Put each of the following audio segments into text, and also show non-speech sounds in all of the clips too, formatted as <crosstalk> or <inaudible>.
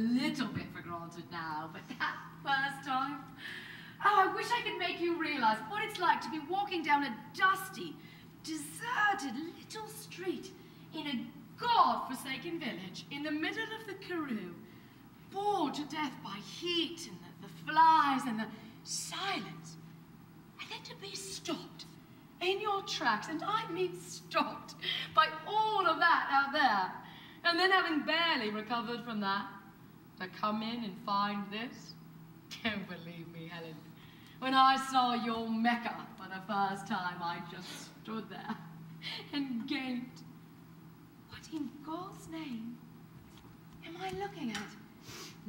little bit for granted now, but <laughs> that first time. Oh, I wish I could make you realize what it's like to be walking down a dusty, deserted little street in a god-forsaken village in the middle of the Karoo, bored to death by heat and the, the flies and the silence, and then to be stopped in your tracks, and I mean stopped, by all of that out there. And then having barely recovered from that, to come in and find this? <laughs> Don't believe me, Helen. When I saw your Mecca for the first time, I just stood there <laughs> and gaped. What in God's name am I looking at?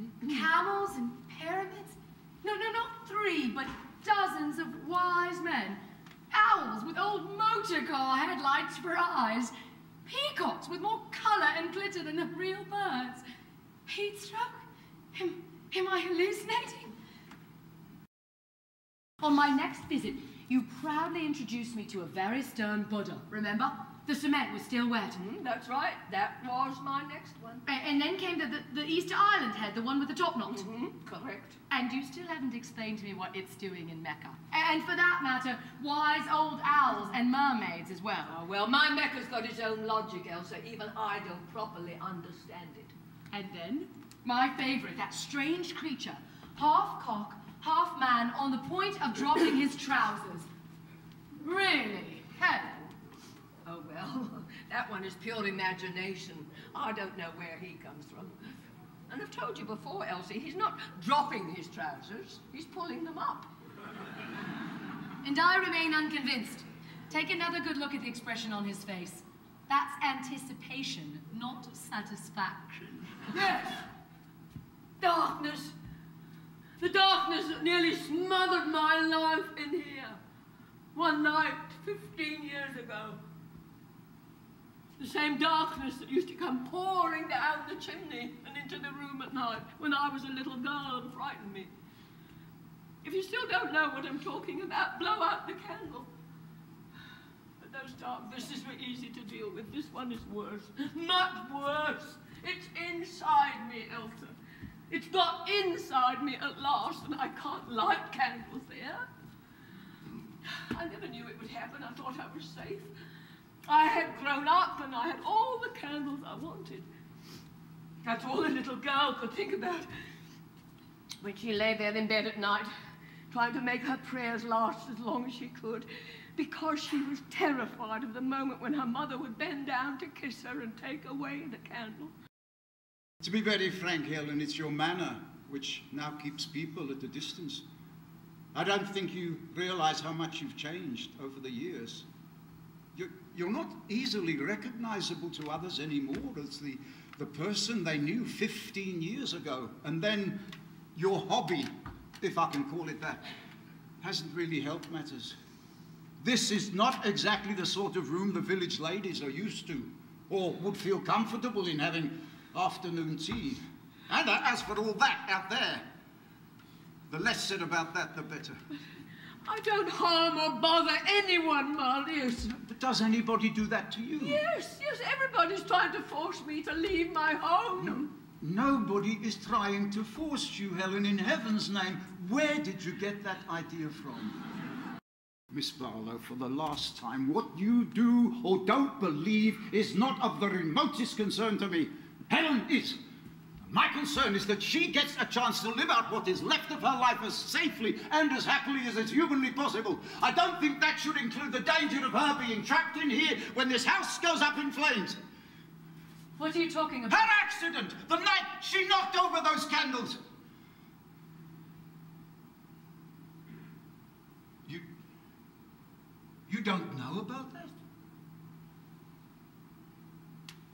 Mm. Camels and pyramids? No, no, not three, but dozens of wise men owls with old motor car headlights for eyes, peacocks with more colour and glitter than the real birds. Heat stroke? Am, am I hallucinating? On my next visit, you proudly introduced me to a very stern Buddha, remember? The cement was still wet. Mm, that's right. That was my next one. And then came the, the, the Easter Island head, the one with the top knot. Mm-hmm. Correct. And you still haven't explained to me what it's doing in Mecca. And for that matter, wise old owls and mermaids as well. Oh, well, my Mecca's got its own logic, Elsa. Even I don't properly understand it. And then, my favourite, that strange creature, half cock, half man, on the point of dropping his trousers. Really, Helen? Oh, well, <laughs> that one is pure imagination. I don't know where he comes from. And I've told you before, Elsie, he's not dropping his trousers, he's pulling them up. And I remain unconvinced. Take another good look at the expression on his face. That's anticipation, not satisfaction. Yes! Darkness! The darkness that nearly smothered my life in here. One night, 15 years ago. The same darkness that used to come pouring down the chimney and into the room at night when I was a little girl and frightened me. If you still don't know what I'm talking about, blow out the candle. But those darknesses were easy to deal with. This one is worse. Much worse. It's inside me, Elsa. It's got inside me at last, and I can't light candles there. I never knew it would happen. I thought I was safe. I had grown up and I had all the candles I wanted. That's all a little girl could think about when she lay there in bed at night, trying to make her prayers last as long as she could, because she was terrified of the moment when her mother would bend down to kiss her and take away the candle. To be very frank, Helen, it's your manner which now keeps people at a distance. I don't think you realize how much you've changed over the years. You're, you're not easily recognizable to others anymore as the, the person they knew 15 years ago. And then your hobby, if I can call it that, hasn't really helped matters. This is not exactly the sort of room the village ladies are used to, or would feel comfortable in having afternoon tea. And uh, as for all that out there, the less said about that, the better. <laughs> I don't harm or bother anyone, Marius. But does anybody do that to you? Yes, yes, everybody's trying to force me to leave my home. No, nobody is trying to force you, Helen, in heaven's name. Where did you get that idea from? Miss Barlow, for the last time, what you do or don't believe is not of the remotest concern to me. Helen is. My concern is that she gets a chance to live out what is left of her life as safely and as happily as is humanly possible. I don't think that should include the danger of her being trapped in here when this house goes up in flames. What are you talking about? Her accident! The night she knocked over those candles! You. You don't know about that?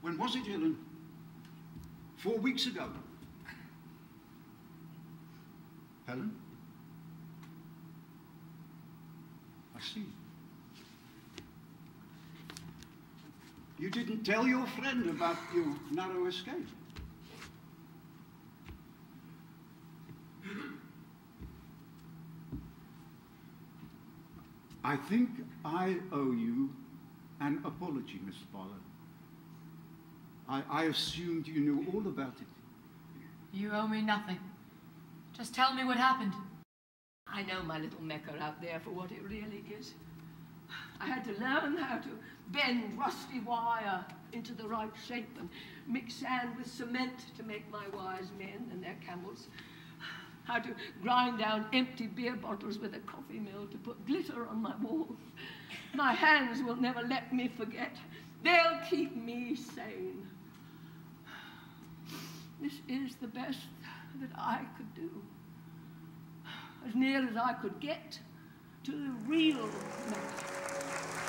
When was it, Helen? Four weeks ago. Helen? I see. You didn't tell your friend about your narrow escape. I think I owe you an apology, Miss Barlow. I, I assumed you knew all about it. You owe me nothing. Just tell me what happened. I know my little Mecca out there for what it really is. I had to learn how to bend rusty wire into the right shape and mix sand with cement to make my wise men and their camels. How to grind down empty beer bottles with a coffee mill to put glitter on my walls. My hands will never let me forget. They'll keep me sane. This is the best that I could do, as near as I could get to the real maker.